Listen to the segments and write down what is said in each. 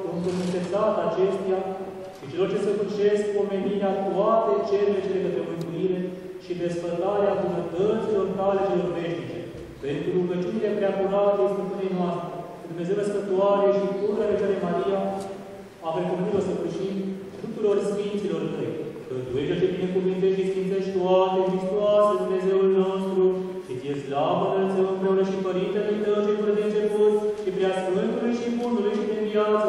ce au înfrumusețat acestea și celor ce se ducesc pomenirea toate cerurile cele către mântuire și desfătarea bunătăților tale celor veșnice, pentru rugăciunile preacurate Stăpânii noastre, Dumnezeu Răscătoare și Pură Regele Maria, avem cuvântul să pășim tuturor Sfinților Tăi, că Tu ești ce binecuvintești și sfințești toate, Hristoase, Dumnezeul nostru, și Ție slavă înălțăm împreună și Părintele Tău, ce fără de început, și prea Sfântului și Bunului și de viață,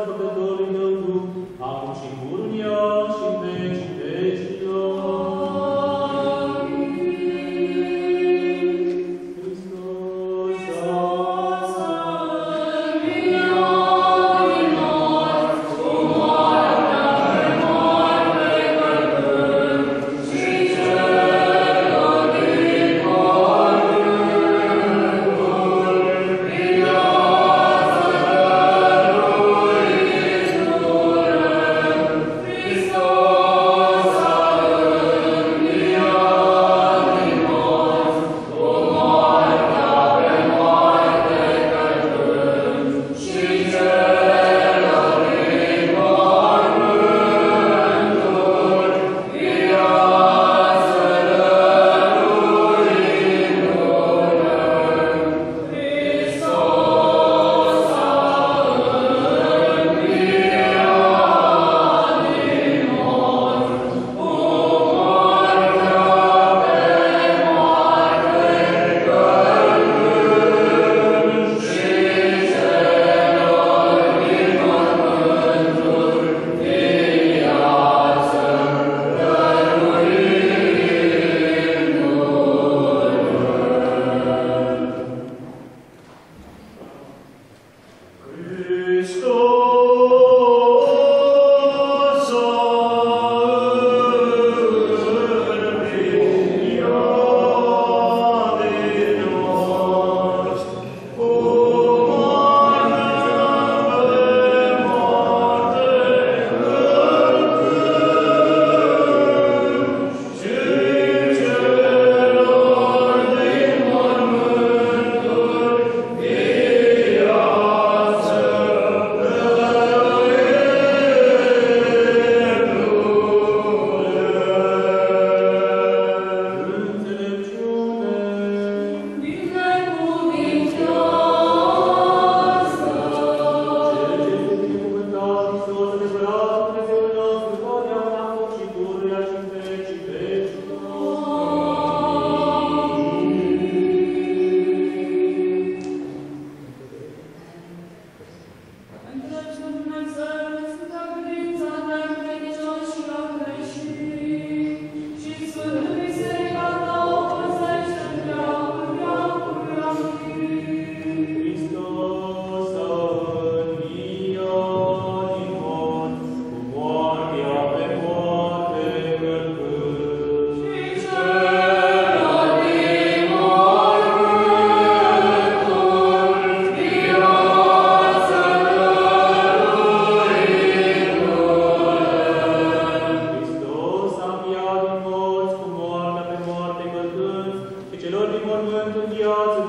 Hristos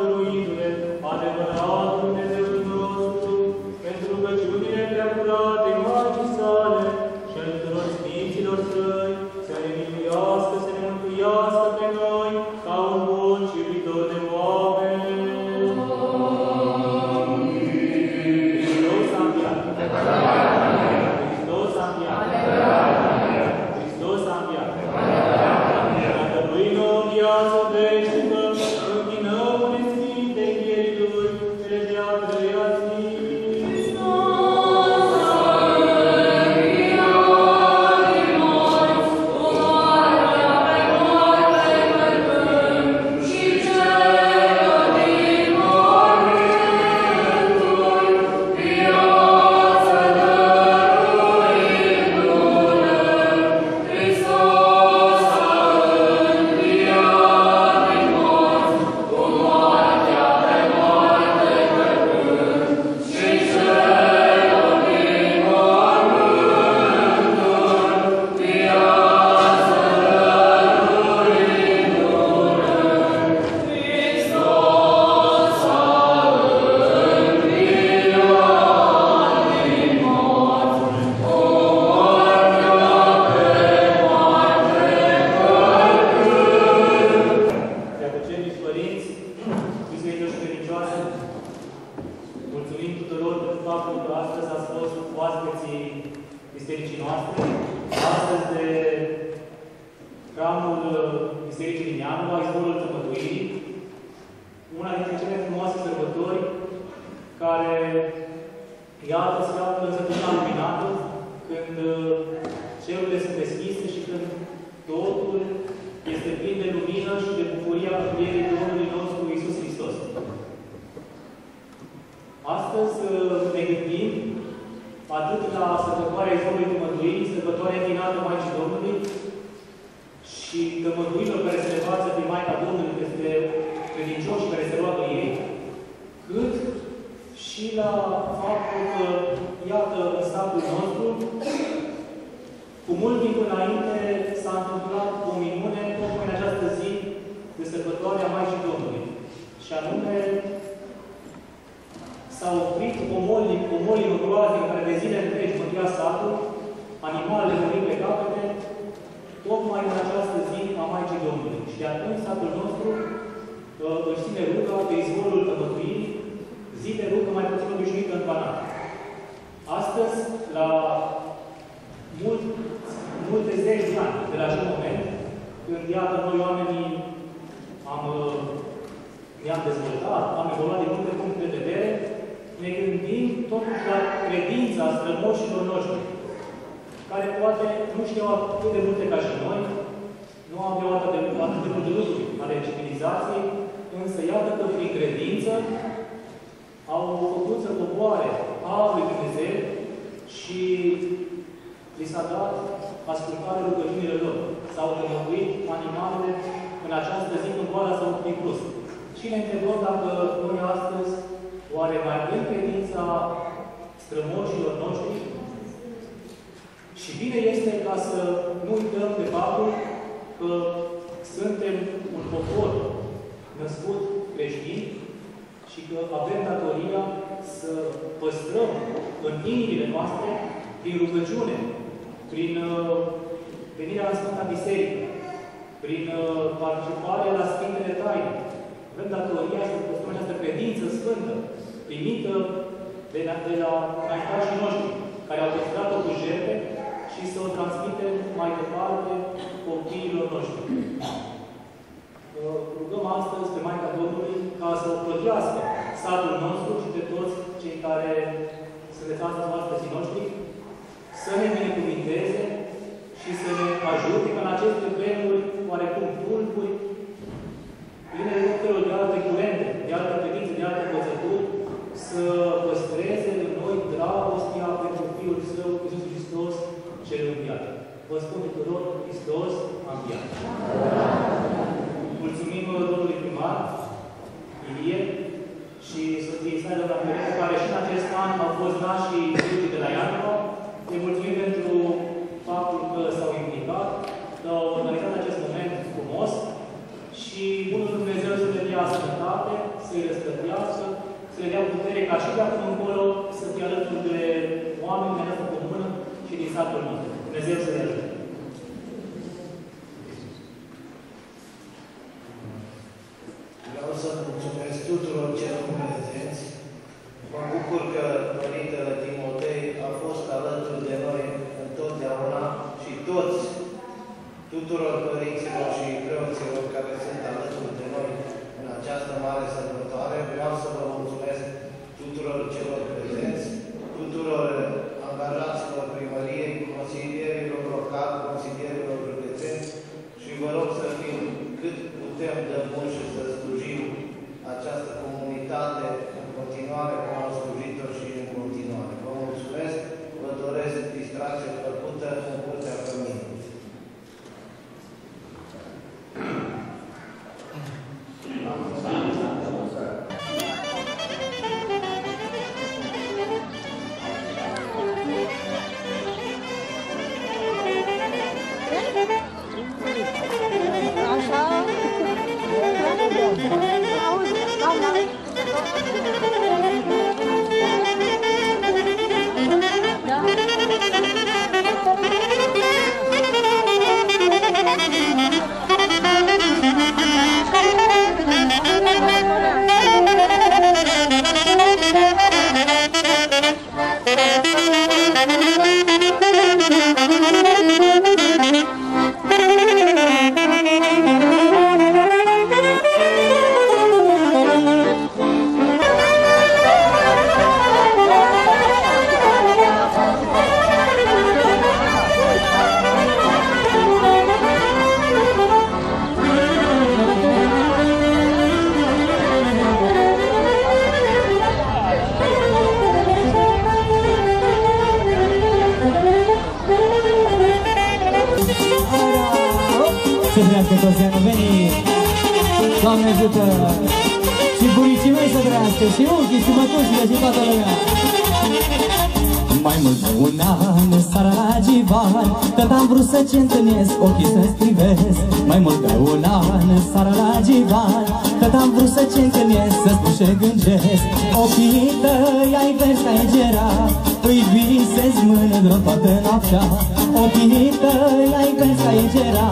iată, se află în săptămâna luminată, când uh, cerurile sunt deschise și când totul este plin de lumină și de bucuria învierii Domnului nostru Iisus Hristos. Astăzi uh, ne gândim atât la sărbătoarea Izvorului Mântuirii, sărbătoarea închinată Maicii Domnului și tămăduilor care se învață pe Maica Domnului peste credincioși care se roagă ei, cât și la faptul că, iată, în statul nostru, cu mult timp înainte s-a întâmplat o minune tocmai în această zi de sărbătoarea Maicii Domnului. Și anume, s-a oprit omolii, omolii groaznic care de zile întregi mântuia satul, animalele murind pe capete, tocmai în această zi a Maicii Domnului. Și de atunci satul nostru uh, își ține ruga pe izvorul tămătuirii, zi de rugă mai puțin obișnuită în Banat. Astăzi, la mult, multe zeci de ani de la acel moment, când, iată, noi oamenii am, uh, ne-am dezvoltat, am evoluat din multe puncte de vedere, ne gândim totuși la credința strămoșilor noștri, care poate nu știau atât de multe ca și noi, nu aveau atât de, atât de multe lucruri ale civilizației, însă iată că prin credință au făcut să popoare Harul lui Dumnezeu și li s-a dat ascultare rugăciunile lor. S-au înlocuit animalele în această zi când boala s-a oprit brusc. Și ne întrebăm dacă noi astăzi oare mai avem credința strămoșilor noștri? Și bine este ca să nu uităm de faptul că suntem un popor născut creștin și că avem datoria să păstrăm în inimile noastre, prin rugăciune, prin uh, venirea la Sfânta Biserică, prin uh, participarea la Sfintele Taine. Avem datoria să păstrăm această credință sfântă, primită de la, de la înaintașii noștri, care au păstrat-o cu jertfe și să o transmitem mai departe copiilor noștri. Uh, rugăm astăzi pe Maica Domnului ca să o plătească satul nostru și pe toți cei care sunteți astăzi oaspeții noștri, să ne binecuvinteze și să ne ajute ca în aceste vremuri oarecum tulburi, pline de felul de alte curente, de alte credințe, de alte învățături, să păstreze în noi dragostea pentru Fiul Său, Iisus Hristos, cel înviat. Vă spun tuturor, Hristos a înviat. Mulțumim domnului primar, Ilie, și soției sale, doamna Perete, care și în acest an au fost nașii Sfântii de la Ianova. Îi mulțumim pentru faptul că s-au implicat, că au organizat acest moment frumos și Bunul Dumnezeu să le dea sănătate, să-i răstătească, să le dea putere ca și de acum încolo să fie alături de oameni de această comună și din satul nostru. Dumnezeu să le ajute. Vreau să mulțumesc tuturor celor prezenți. Mă bucur că Părintele Timotei a fost alături de noi întotdeauna și toți, tuturor părinților și preoților care unchii, și mătușile, și toată lumea. Mai mult de un an, seara la Givan Când am vrut să-ți întâlnesc, ochii să scrivesc Mai mult de un an, seara la Givan Când am vrut să-ți întâlnesc, să spun și gândesc Ochii tăi ai vers ca gera Îi visez mândră toată noaptea Ochii tăi ai vers ca gera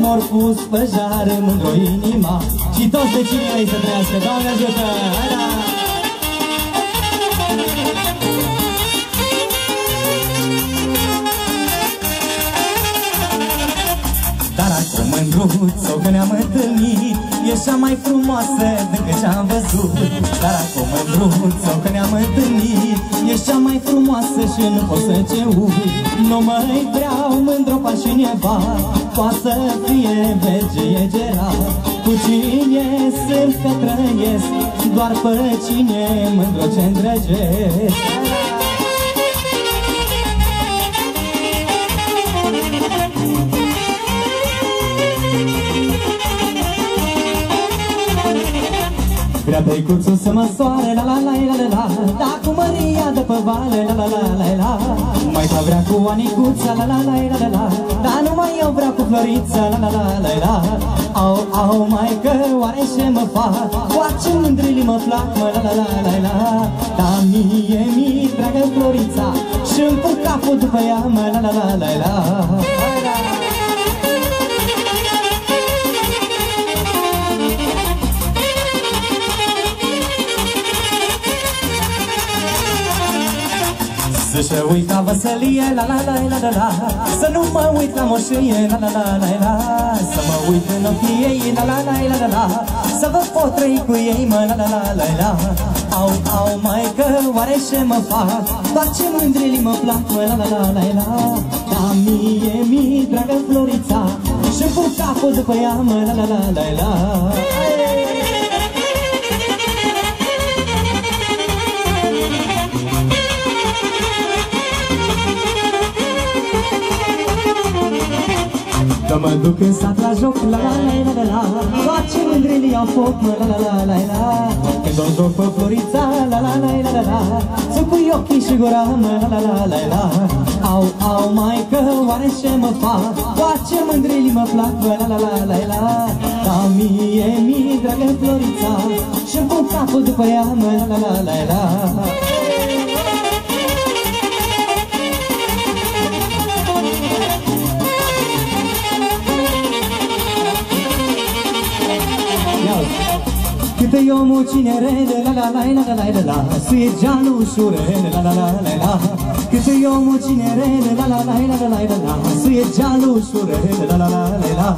M-or pus pe jar mândră inima Și toți vecinii mei să trăiască, Doamne ajută! Hai da! Mândruță că ne-am întâlnit Ești cea mai frumoasă decât ce-am văzut. Dar acum mândruță că ne-am întâlnit Ești cea mai frumoasă și nu pot să ce uit. Nu mai vreau mândropa și neva Poate să fie verge egera Cu cine sunt că trăiesc Doar pe cine mândro ce îndrăgesc Vrea tăicuțul să mă soare, la la la la la la Da cu Maria de pe vale, la la la la la Mai ta vrea cu Anicuța, la la la la la la Da numai eu vreau cu Florița, la la la la la Au, au, mai că oare ce mă fac Coace mândrili mă plac, mă la la la la la Da mie, mie, dragă Florița Și-mi pun capul după ea, mă la la la la la Hai la Să-și uita văsălie, la la la la la la Să nu mă uit la moșie, la la la la la Să mă uit în ochii ei, la la la la la la Să vă pot trăi cu ei, mă la la la la la Au, au, mai că oare ce mă fac Doar ce mândrili mă plac, mă la la la la la Da mie, mie, dragă Florița Și-mi pun capul după ea, mă la la la la la Că mă duc în sat la joc, la la la la la la Face mândrilii au foc, mă la la la la la Când o joc pe Florița, la la la la la la Să cu ochii și gura, mă la la la la la Au, au, mai că oare ce mă fac Face mândrilii mă plac, mă la la la la la Da mie, mie, dragă Florița Și-mi pun capul după ea, mă la la la la la Câte eu mu cinerele, la la la la la la la la Suie geanul ușurele, la la la la la Câte eu mu cinerele, la la la la la la la la Suie geanul ușurele, la la la la la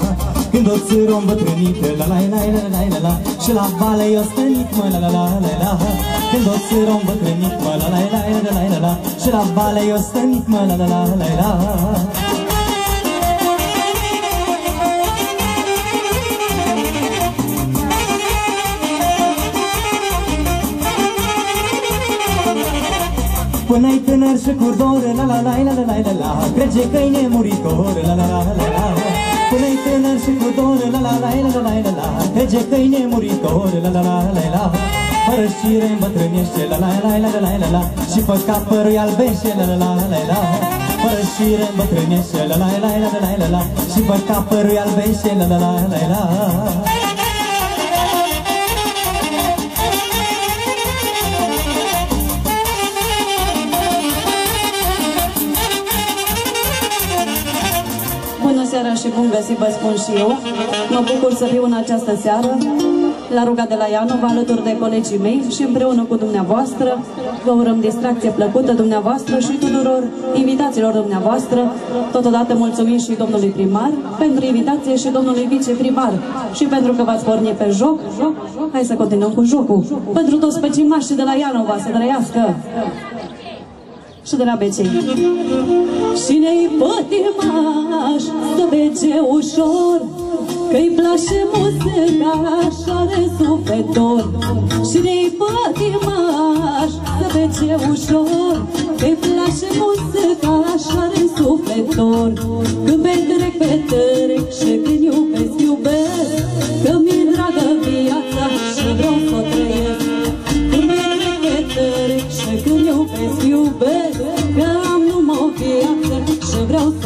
Când o țâră îmbătrânită, la la la la la la la Și la vale eu stănit, mă, la la la la la Când o țâră îmbătrânit, mă, la la la la la la la Și la vale eu stănit, mă, la la la la la Până-i tânăr și cu dor, la la la la la la la la Crede că-i nemuritor, la la la la la Până-i tânăr și cu dor, la la la la la la la Crede că-i nemuritor, la la la la la Fără șire îmbătrânește, la la la la la la la Și pe cap părul albește, la la la la la Fără șire îmbătrânește, la la la la la la la Și pe cap părul albește, la la la la la seara bun găsit, vă spun și eu. Mă bucur să fiu în această seară la ruga de la Ianova, alături de colegii mei și împreună cu dumneavoastră. Vă urăm distracție plăcută dumneavoastră și tuturor invitațiilor dumneavoastră. Totodată mulțumim și domnului primar pentru invitație și domnului viceprimar și pentru că v-ați pornit pe joc. Hai să continuăm cu jocul. Pentru toți păcimașii de la Ianova să trăiască și de la becei. Și ne-i pătimaș să bece ușor, Că-i place muzica așa de sufletor. Și ne-i pătimaș să bece ușor, Pe place muzica așa de sufletor Când petrec, petrec și când iubesc, iubesc Că mi-e dragă viața și vreau să o trăiesc Când petrec, petrec și când iubesc, iubesc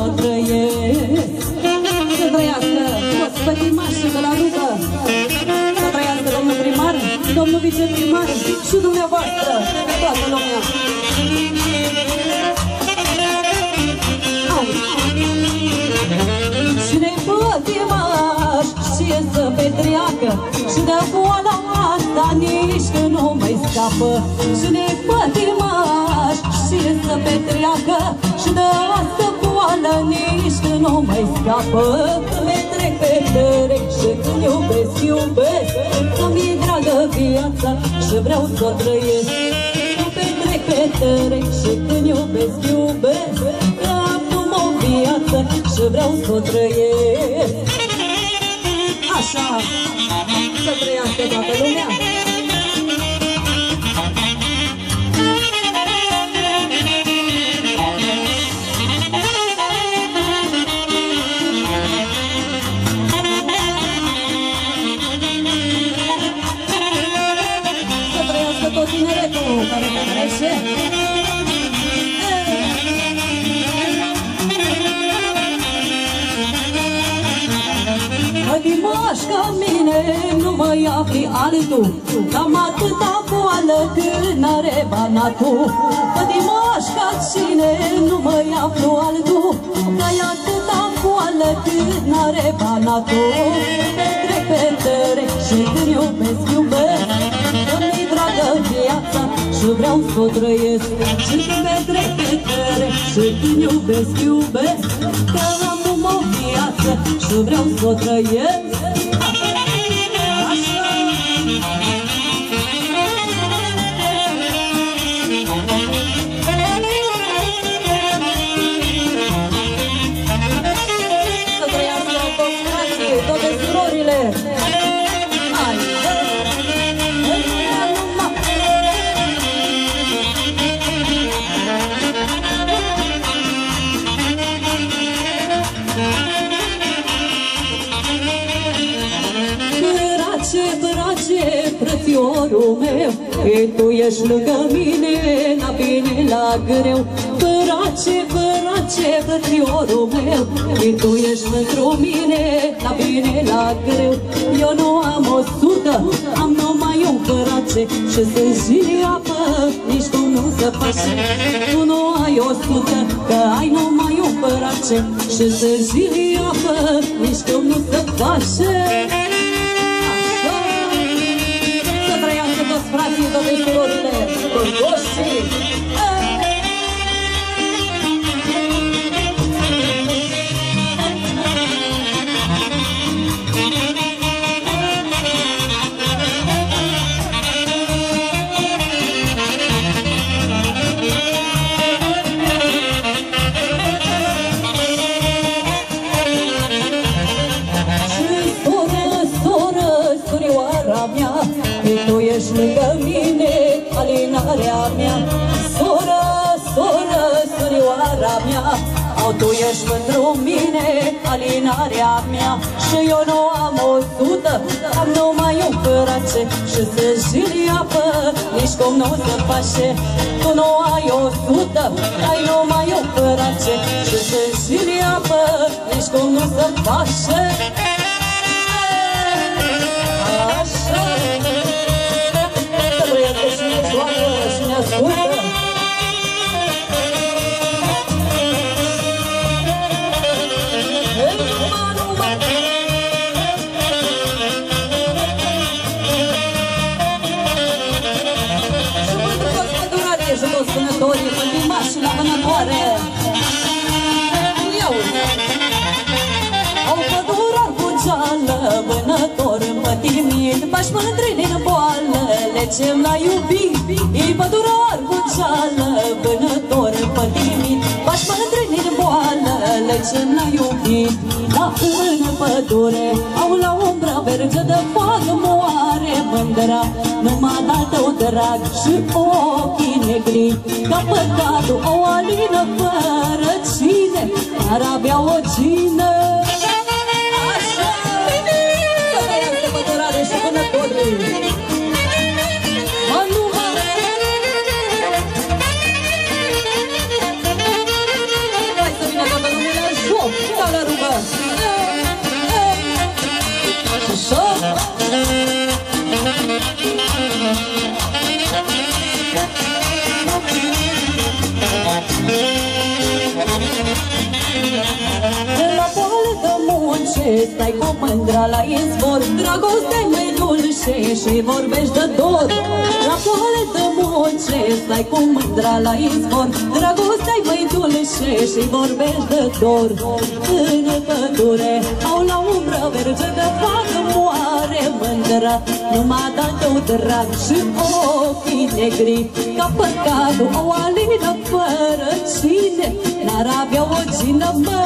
o trăiesc. Să trăiască toți pătimașii de la rugă. Să trăiască domnul primar, domnul viceprimar și dumneavoastră, toată lumea. Cine-i pătimaș și să petreacă? Și de boala asta nici că nu mai scapă? Cine-i pătimaș și să petreacă? Și de asta boală nici că nu mai scapă Petrec, petrec și când iubesc, iubesc. Că mi-e dragă viața și vreau să o trăiesc Petrec, petrec și când iubesc, iubesc. Că am o viață și vreau să o trăiesc. Așa, să trăiască toată lumea nu mai afli altul. Cam atâta boală când n-are banatul. Adimaș ca cine nu mai aflu altul. Că e atâta boală când n-are banatul. Petrec, petrec și când iubesc, iubesc. Că-mi dragă viața și vreau să o trăiesc. Și când petrec, petrec și când iubesc, iubesc. Că am o viață și vreau să o trăiesc brace, frățiorul meu Că tu ești lângă mine, la bine, la greu. Brace, brace, frățiorul meu Că tu ești pentru mine, la bine, la greu. Eu nu am o sută, am numai un brace Și sunt și apă, nici tu nu se face Tu nu ai o sută, că ai numai un brace Și sunt și apă, nici tu nu se face toți frații, toate surorile, alinarea mea. Și eu nu am o sută, am numai un brace Și să jili apă, nici cum nu se face. Tu nu ai o sută, ai numai un brace Și să jili apă, nici cum nu se face Bași mândri din boală, lecem la iubit E pădurar cu geală, vânător împătimit Bași mândri din boală, lecem la iubit. La în pădure, au la umbra verge de foc moare. Mândri mândra Numai dat tău drag și ochii negri. Ca păcatul o alină fără cine Ar avea o cină Stai cu mândra la izvor Dragostea mai dulce și vorbești de dor. La poală munce Stai cu mândra la izvor Dragostea mai dulce și vorbești de dor. În pădure au la umbră verge de facă moare mândra. Numai dat tău drag și ochii negri Ca păcatul o alină fără cine. N-ar avea o cină mă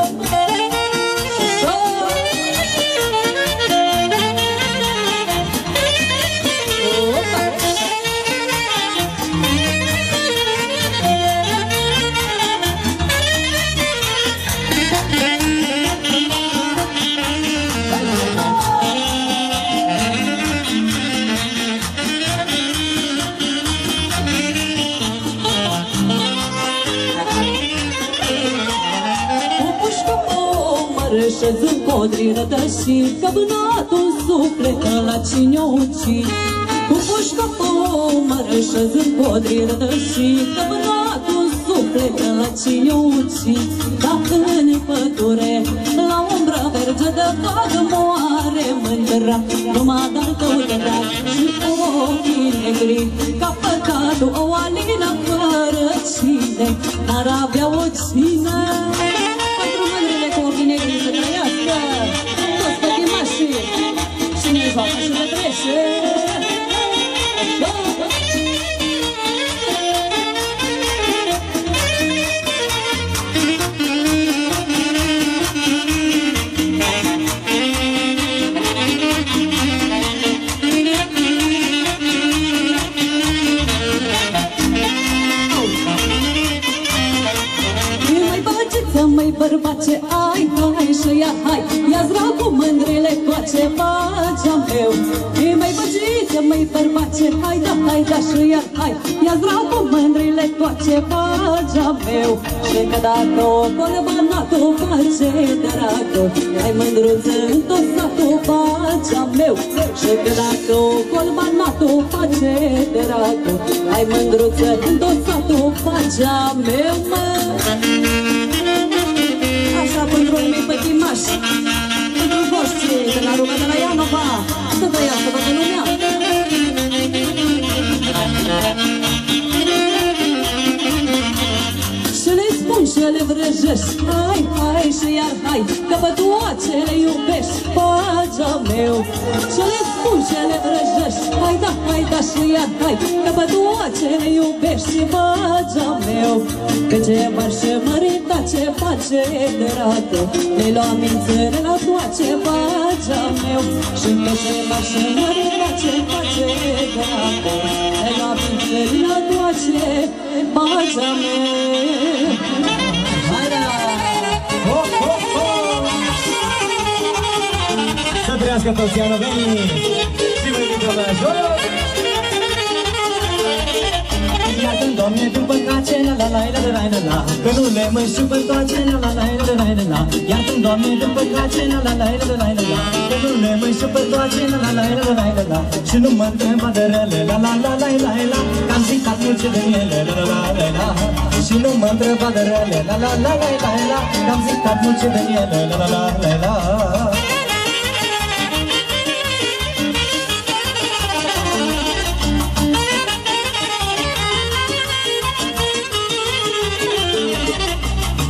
rădășit Că vânatul sufletă la cine o ucit Cu pușcă pe umăr șezând codri rădășit Că vânatul sufletă la cine o ucit Dacă în pădure la umbră verge de vagă moare mândra Numai dar tău de drag și ochii negri Ca păcatul o alină fără cine N-ar avea o cine bărbace, ai, hai și ia, hai Ia-ți cu mândrile coace, bagea meu. E mai băgiță, mai bărbace, hai da, hai da și iar hai Ia-ți cu mândrile toace, bagea meu. Și că dacă o colbanatul face dragă Ai mândruță în tot satul, bagea meu. Și că dacă o colbanatul face dragă Ai mândruță în tot satul, bagea meu, mă și iar hai Că pe toate le iubești Pagea meu. Și le spun și le vrăjesc Hai da, hai da și iar hai Că pe toate le iubești Pagea meu. Că ce măr și mărita ce face dragă Le lua mințele la toate Pagea meu. Și că ce măr și mărita ce face dragă Le lua mințele la toate Pagea meu trăiască toți ianovenii și voi ridicăm la jos! Iată-mi, Doamne, tu păcace, la la la la la la la Că nu le mă și întoarce, la la la la la la la Iată-mi, Doamne, tu păcace, la la la la la la la Că nu le mă și întoarce, la la la la la la la Și nu mă întreba de rele, la la la la la la Că am zicat multe de ele, la la la la la Și nu mă întreba de rele, la la la la la la Că am zicat multe de ele, la la la la la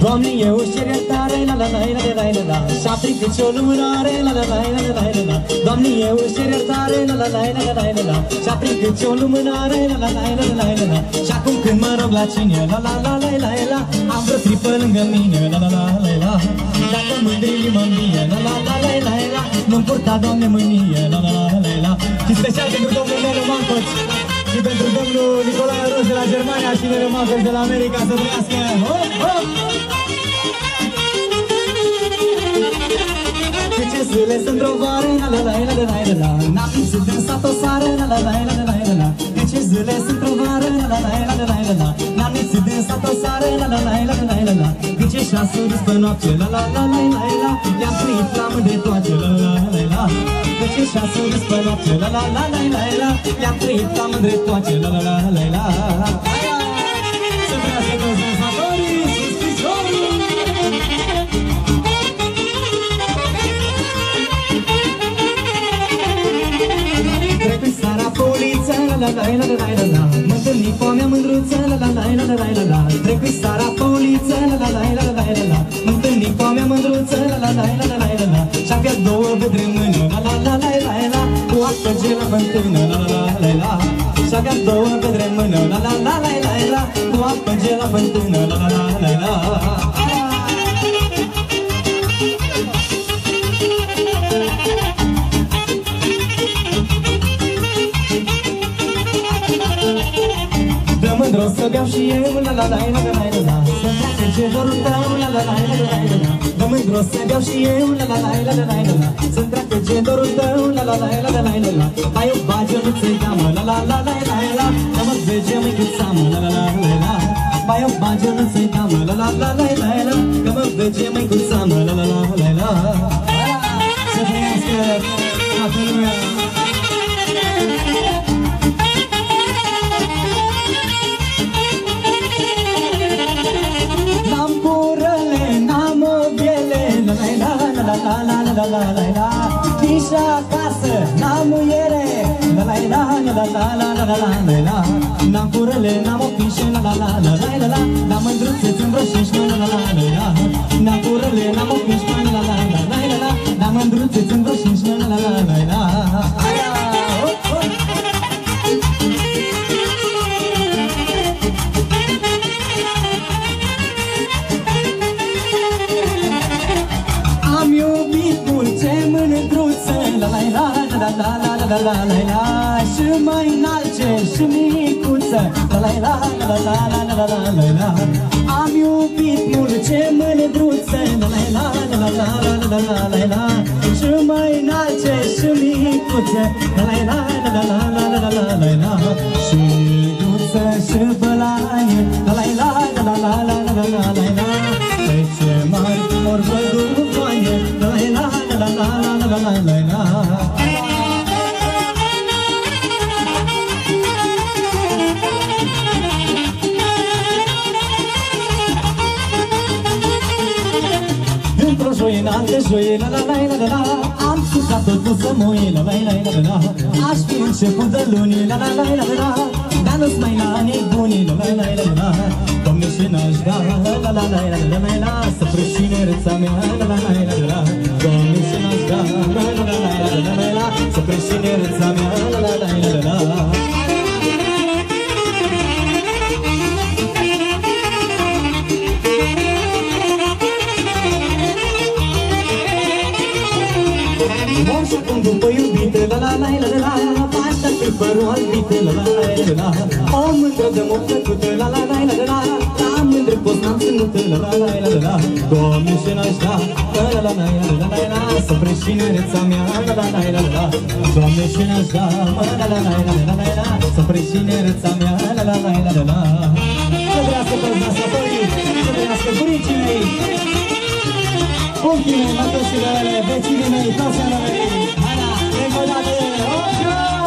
Doamne, eu cer iertare, la la la la la la la Și-a frică o lumânare, la la la la la la la Doamne, eu cer iertare, la la la la la la la Și-a frică o lumânare, la la la la la la la Și acum când mă rog la cine, la la la la la la Am vreo tripă lângă mine, la la la la la Dacă mândrii mă mie, la la la la la la Nu-mi purta, Doamne, mânie, la la la la la Și special pentru domnul Nelu Mancoci și pentru domnul Nicolae Roș de la Germania și Nelu Mancoci de la America să trăiască. Hop, hop! ce zile sunt o vară, la la la la la la la N-am lipsit în sat o sară, la la la la la la la De ce zile sunt o vară, la la la la la la la N-am lipsit în sat o sară, la la la la la la la De ce șase ori pe noapte, la la la la la la Le-am trăit la mândre toate, la la la la De ce șase ori pe noapte, la la la la la la. Le-am trăit la mândre toate, la la la la la. Să la la la la la la la Mă întâlni cu a mea mândruță, la la la la la la la Trebuie sara poliță, la la la la la la la Mă întâlni cu a mea mândruță, la la la la la la la Și avea două vedre în mână, la la la la la la Cu apă gelă fântână, la la la la la Și avea două vedre în mână, la la la la la la Cu apă gelă fântână, la la la la la Dă să beau și eu, la la la la la la la Să treacă ce dorul tău, la la la la la la la Dă mândru să beau și eu, la la la la la la la la Să treacă ce dorul tău, la la la la la la la la Mai o bagi o nuță teamă, la la la la la la Că mă vege mai cât seamă, la la la la la Mai o bagi o nuță teamă, la la la la la la Că mă vege mai cât seamă, la la la la la Să trăiască la la la la la la la la la N-am curele, n-am opișe La la la la la la la N-am mândruțe, ți-mbrășești La la la la la N-am curele, n-am opișe La la la la la la la N-am mândruțe, ți-mbrășești La la la la la la Aia, hop, hop Am iubit multe mândruțe La la la la la la la la la la la Și mai înalce și micuță La la la la la la la la la la la Am iubit multe mândruțe La la la la la la la la la la Și mai înalce și micuță La la la la la la la la la la la Și duță și bălaie La la la la la la la la la la la Pe ce mai mor văduvoaie La la la la la la la la la la moină, alte joină, la la la la Am suflat tot pusă moină, la la la la Aș fi început de luni, la la la la la Dar nu-s mai la nebuni, la la la la Doamne și n-aș da, la la la la la la la Să prășine reța mea, la la la la la Doamne și n-aș da, la la la la la la Să prășine reța mea, la la la la la la la la la la la la la la la La mândră poți n-am la la la la la Doamne și n-aș la la la la la la Să preșinereța mea la la la la la Doamne și n-aș la la la la la la Să preșinereța mea la la la la la la Să vrească toți dansatorii, să vrească buricii mei Ochii mei, mătășile mele, vecinii mei, toți mele Hai la, încă o dată, ochiul!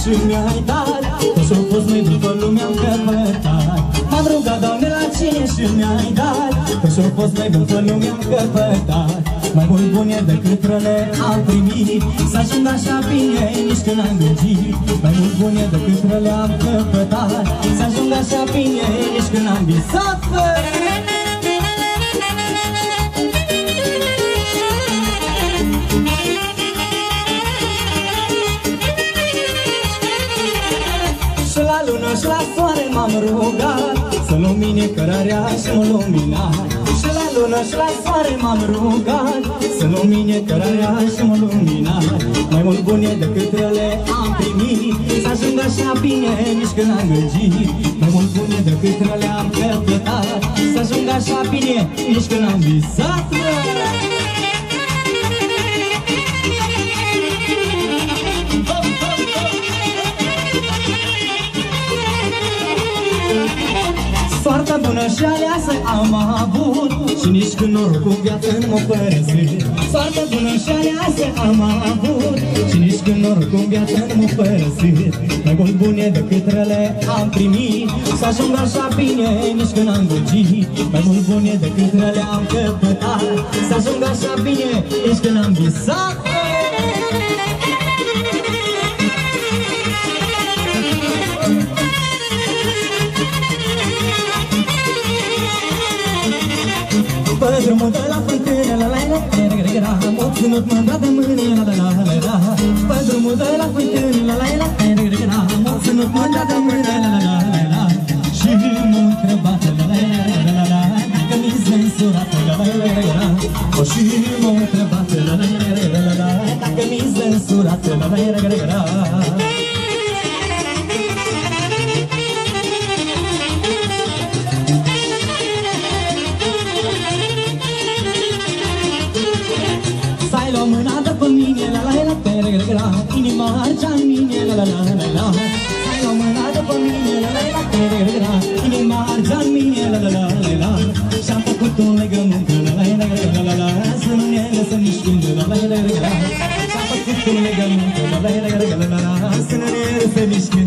Și mi-ai dat. Că s-au fost mai după lumea-mi căpătat. M-am rugat, Doamne, la cine și mi-ai dat? Că s-au fost mai după lumea-mi căpătat. Mai mult bune decât răle am primit. Să ajung așa bine nici când am gândit Mai mult bune decât răle am căpătat. Să ajung așa bine nici când am visat la lună și la soare m-am rugat Să lumine cărarea și mă lumina Și la lună și la soare m-am rugat Să lumine cărarea și mă lumina Mai mult bune decât rele am primit. Să ajung așa bine nici când am gândit Mai mult bune decât rele am căpătat Să ajung așa bine nici când am visat și aleasă am avut. Și nici când norocul viață nu mă părăsit Soarta bună și aleasă am avut. Și nici când norocul viață nu mă părăsit Mai mult bune decât rele am primit. Să ajung așa bine nici când am gândit Mai mult bune decât rele am căpătat. Să ajung așa bine nici când am visat De la fântână, la la la la la Am obținut mândra de mâine, la la la la la Pe drumul de la fântână, la la la la la Am obținut mândra de mâine, la la la la la Și m-a întrebat, la la la la la Că mi-s mensurată, la la la la la O și m-a întrebat, la la la la la Dacă mi-s mensurată, la la la la la nici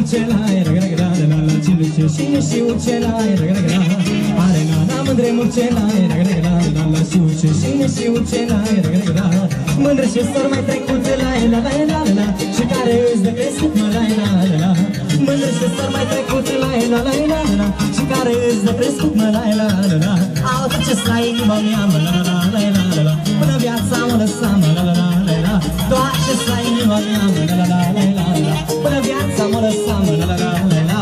na mândre mulcela, era gra gra de la la cine ce și și ucela, era gra gra. Are na na mândre mulcela, era gra gra de la la și ce și și ucela, era gra gra. Mândre și sor mai trecut la la la la la la și care îți de crescut mă la la la la. Mândre și sor mai trecut la la la la la la și care îți de crescut mă la la la la. Au ce să ai inima mea mă la la la la la la. Până viața mă lăsa mă la la la la la. Doar ce să ai inima mea mă la la la la la la. Până viața mă lăsa mă la la la la la.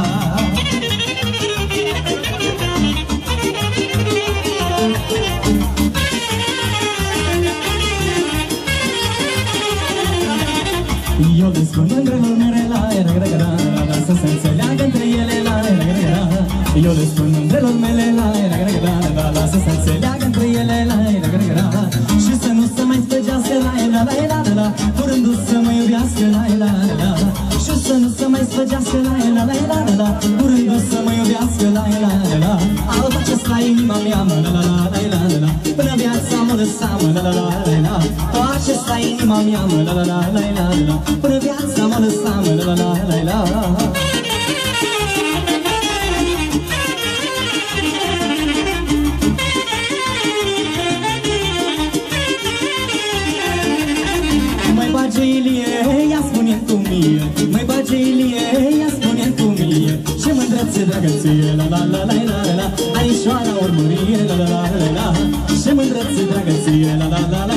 Eu le spun mândrelor mele la era gra gra la la Să se înțeleagă între ele la era gra gra Eu le spun mândrelor mele se mai spăgească la la la la la la Curându să mă iubească la la la la Au face la inima mea mă la la la la la la la Până viața mă lăsa mă la la la la la Face la inima mea mă la la la la la la Până viața mă lăsa mă la la la la la mândrăție dragăție, la la la la la la la Anișoara urmărie, la la la la la. Ce mândrăție dragăție, la la la la la la la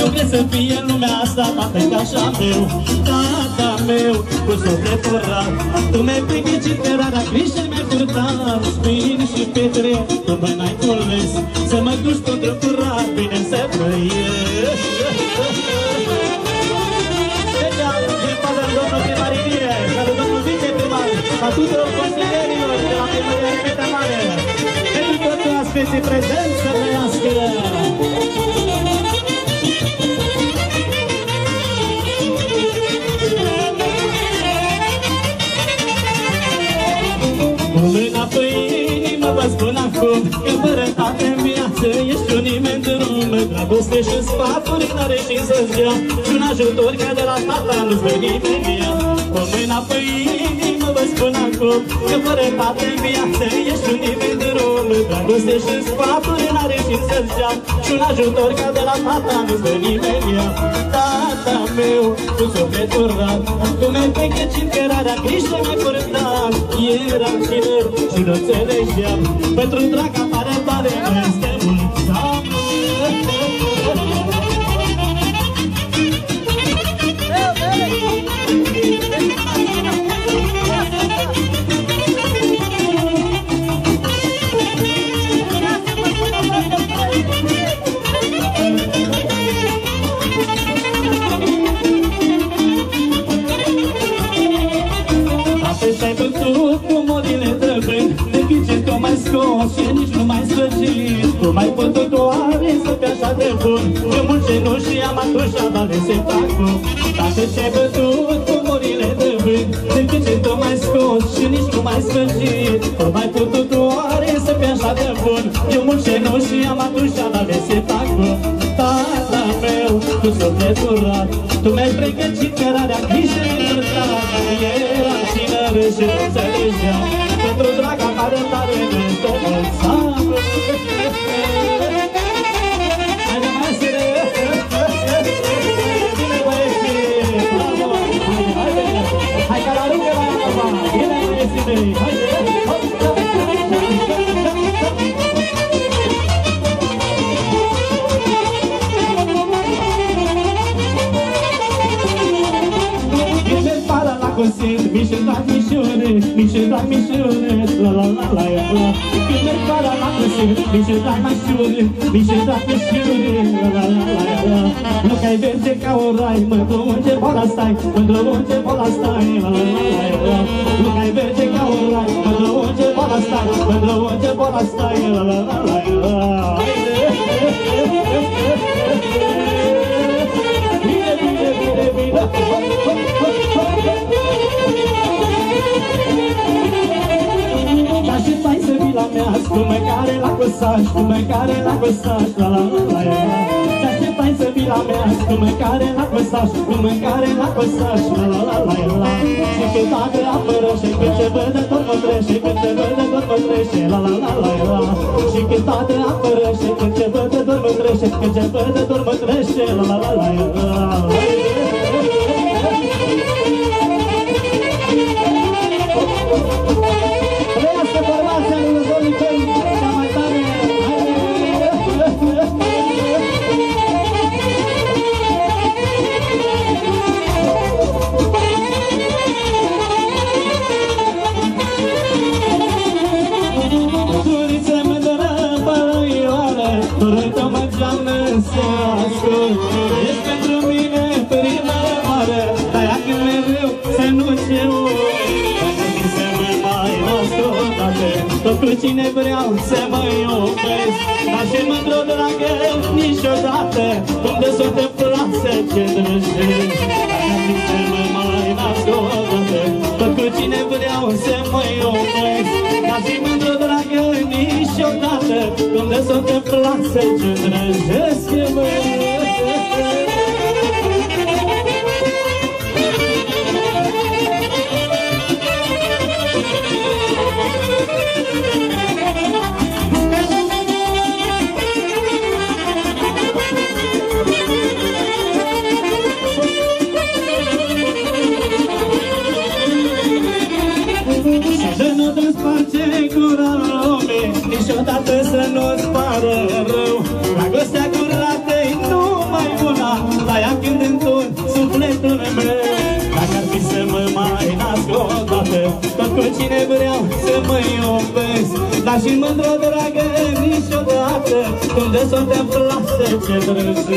greu Nu crezi să fie lumea asta toate ca așa meu Tata meu, cu sufletul rar Tu mi-ai pregătit pe rara grijă mi-ai purtat Spini și petre, tu mă n-ai cules Să mă duci cu dreptul rar, bine să trăiești Special, din partea domnul primar Ilie, care domnul viceprimar, a tuturor consilierilor de la primăria Remeta Mare, pentru toți aspeții prezenți să trăiască! Acum Că fără tată în viață ești un nimeni de lume Dragoste și sfaturi n-are și să-ți dea. Și un ajutor ca de la tata nu-ți dă nimeni ea Cu mâna pe inimă vă spun acum Că fără tată în viață ești un nimeni de lume Dragoste și sfaturi n-are și să-ți dea. Și un ajutor ca de la tata nu-ți dă nimeni ea Tata meu, cu sufletul rat Tu mi-ai pregătit cărarea, grijă mi-ai purtat Eram tiner și nu înțelegeam Pentru draga tare tare nu sfârșit Tu mai putut doare să fii așa de bun. Eu mult ce nu și am atunci dar de se fac bun. Atunci ai bătut cu morile de vânt De ghice tu mai scos și nici nu mai sfârșit. Tu mai putut doare să fii așa de bun. Eu mult ce nu și am atunci dar de se fac bun. Tata meu, cu sufletul rat Tu mi-ai pregătit cărarea grijă iertat Eram tânără și nu Consent, mișe, drag, mișoare, mișe, drag, mișoare, la la la la la la Când merg para la consent, mișe, drag, mișoare, mișe, drag, mișoare, la la la la la Nu că ai merge ca o rai, mândru unde bola stai, mândru unde bola stai, la la la la la Nu că ai merge ca o rai, mândru unde bola stai, mândru unde bola stai, la la la la la bine, bine, și stai să vii la mea Cu mâncare la cosaș, cu mâncare la cosaș La la la la la Și așteptai să vii la mea Cu mâncare la cosaș, cu mâncare la cosaș La la la la la Și câteodată apără și când te văd tot mă trece Când te văd tot mă trece La la la la la Și câteodată apără și când te văd tot mă trece Când te văd tot mă trece La la la la la Saint Tot cu cine vreau să mă iubesc. Dar și mândră dragă niciodată Cum de s-o te plasă ce drăgesc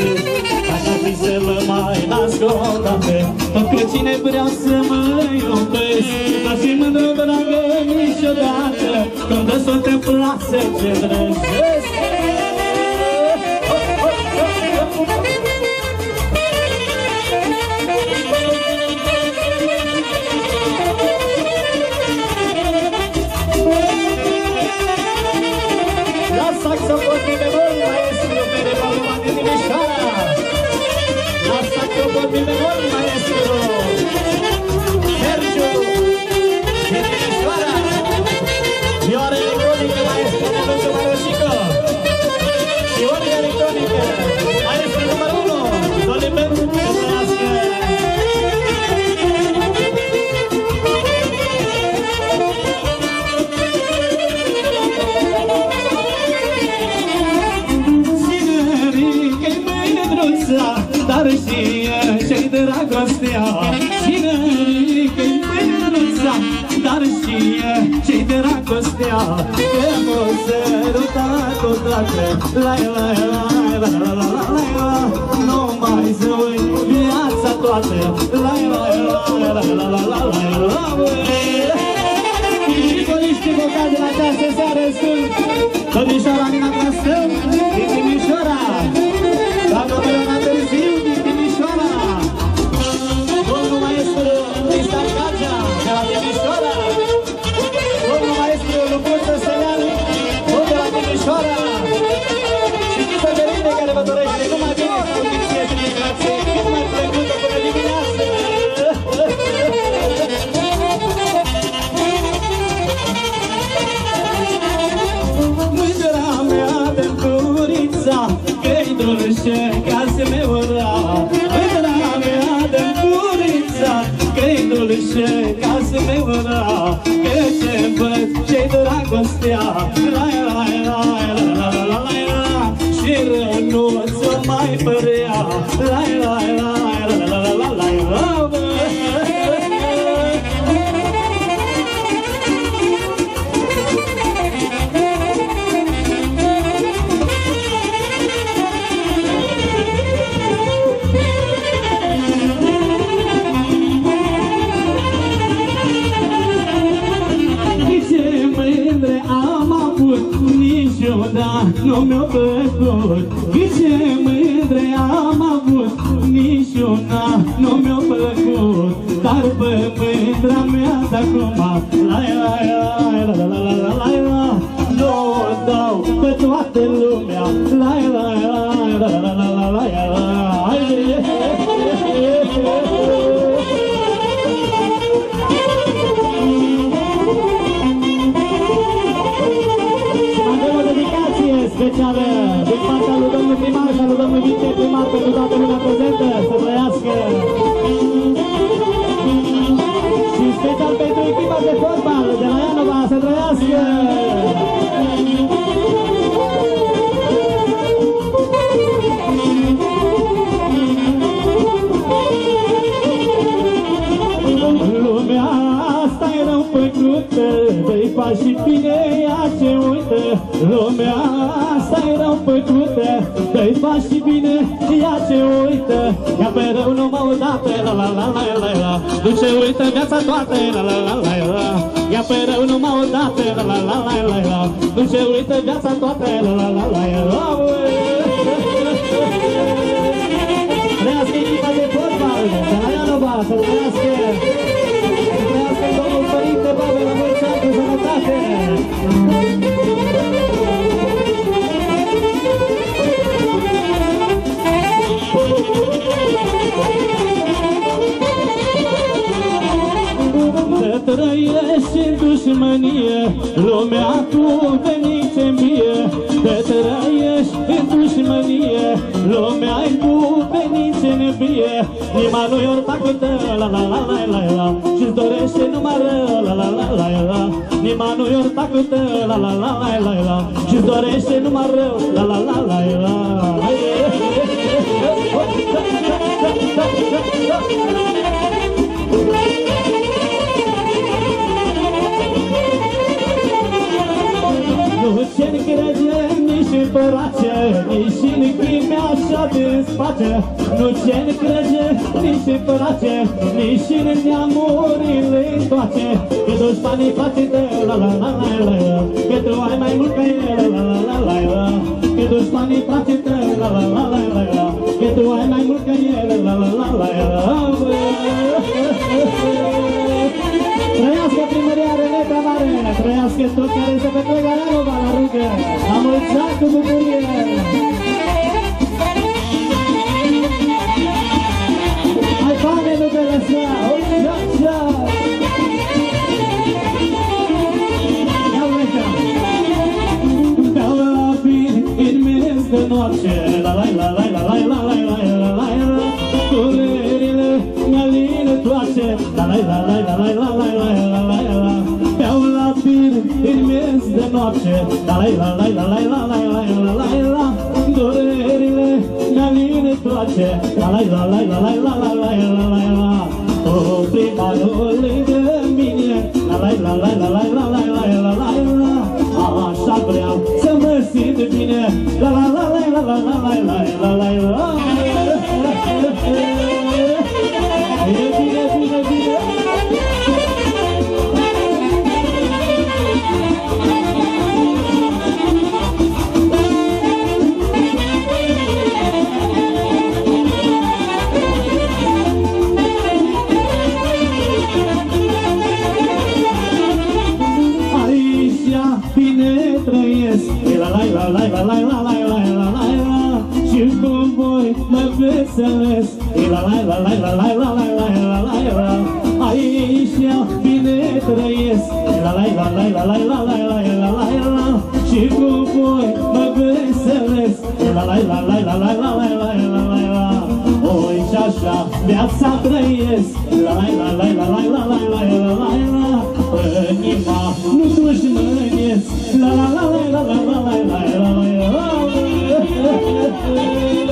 Dacă ar fi să mă mai nasc odată Tot cu cine vreau să mă iubesc. Dar și mândră dragă niciodată Cum de s-o te plasă ce drăgesc grijă ca să-mi văra Că ce-mi văd ce-i dragostea plăcut Cât ce mândre am avut Niciodată nu mi-a plăcut Dar pe mândra mea de-acum La la la la la la la la la Nu o dau pe toată lumea La la la la la la la la la specială primar și a lui domnul viceprimar pentru toată lumea prezentă, să trăiască! Și special pentru echipa de fotbal de la Ianova, să trăiască! Lumea asta e rău făcută Dă-i și bine ea ce uită Lumea asta e rău făcută Dă-i și bine ea ce uită Ia pe rău numai o dată La la la la la la Nu ce uită viața toată La la la la la Ia pe rău numai o dată La la la la la la Nu ce uită viața toată La la la la la la Trăiască echipa de fotbal De la Ianova Să trăiască Să trăiască domnul Părinte Babă La mulți ani cu sănătate Să trăiești în dușmănie Lumea cu venice mie Să trăiești în dușmănie Lumea cu venice nebie Nima nu-i orta cu tă La la la la la la Și-ți dorește numai rău La la la la la Nima nu-i orta cu tă La la la la la la Și-ți dorește numai rău La la la la la Nu ce-n crede nici în părace Nici în chime așa desface Nu ce-n crede nici în părace Nici în neamurile întoace Că dușmanii face de la la la la la Că tu ai mai mult ca el la la la la la Că dușmanii face de la la la la la Că tu ai mai mult ca el la la la la Trăiască primăria Reneta Mare, trăiască tot care se petrec la Ianova, la rugă, la mulți ani cu bucurie! Hai, pane, nu te lăsa! Ușa, ușa! Ia miez de noapte, la la la la la la la la la la la la Culerile mi-aline toace, la la la la la la la la la la la la Beau la vin în miez de noapte, la la la la la la la la la la la la Durerile mi-aline toace, la la la la la la la la la la la la O primarul de mine, la la la la la la la la la la la la Așa vreau să mă simt bine, la la la la la la la la la veselesc La la la la la la la la la la la la Aici bine trăiesc La la la la la la la la la la la la Și cu voi mă veselesc La la la la la la la la la la la la Oi și așa viața trăiesc La la la la la la la la la la la la Inima nu dușmănesc La la la la la la la la la la la Beau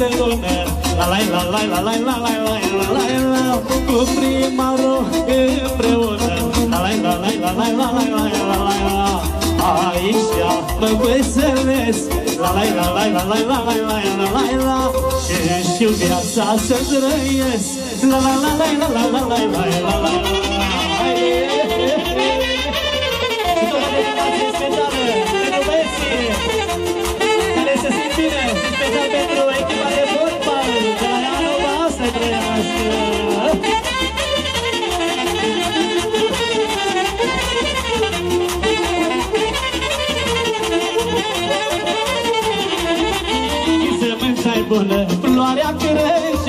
de lună La la la la la la la la la la la la Cu prima împreună La la la la la la la la la la la la Aici mă veselesc La la la la la la la la la la la la Și știu viața să trăiesc La la la la la la la la la la la Și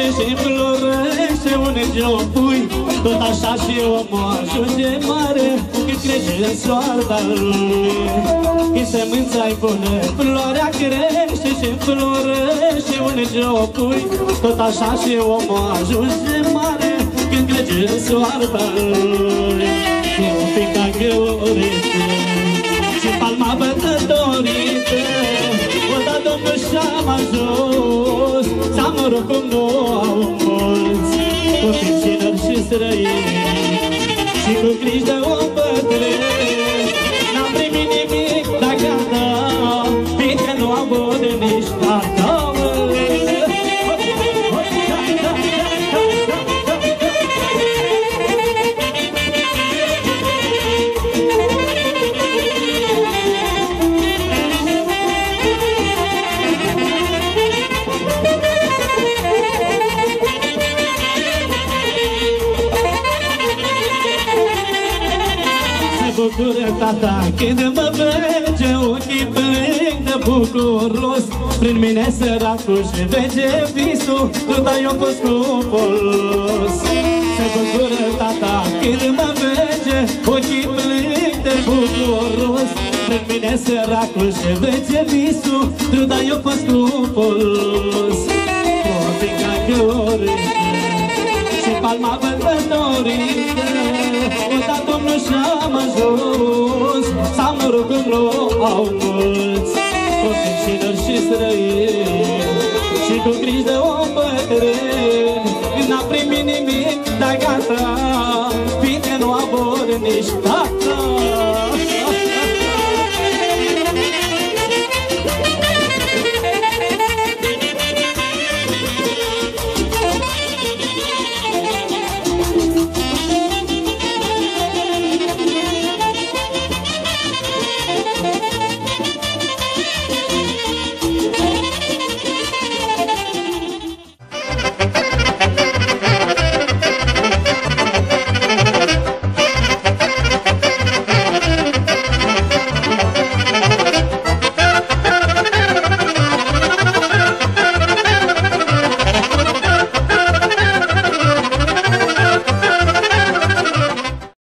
crește și înflorește unde o pui. Tot așa și omul ajunge mare Când crește în soarta lui. Când sămânța-i bună, floarea crește și înflorește unde o pui. Tot așa și omul ajunge mare Când crește în soarta lui. Și un pic agăurită Și palma bătătorită. O da Domnul și-am ajuns Să mă rog cum nu au mulți Copii tineri și străini. Și cu griji de om bătrân mine săracul și vede visul Tu dai eu fost cu folos Se bucură tata când mă vede Ochii plâng de bucuros. Prin mine săracul și vede visul Tu dai eu fost cu folos Copica găurită și palma bărbătorită O da Domnul și-am ajuns Să mă rog în au mulți. Copii și dar și străini Și cu griji de om bătrân N-a primit nimic, dar gata. Bine nu a nici tata